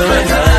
good.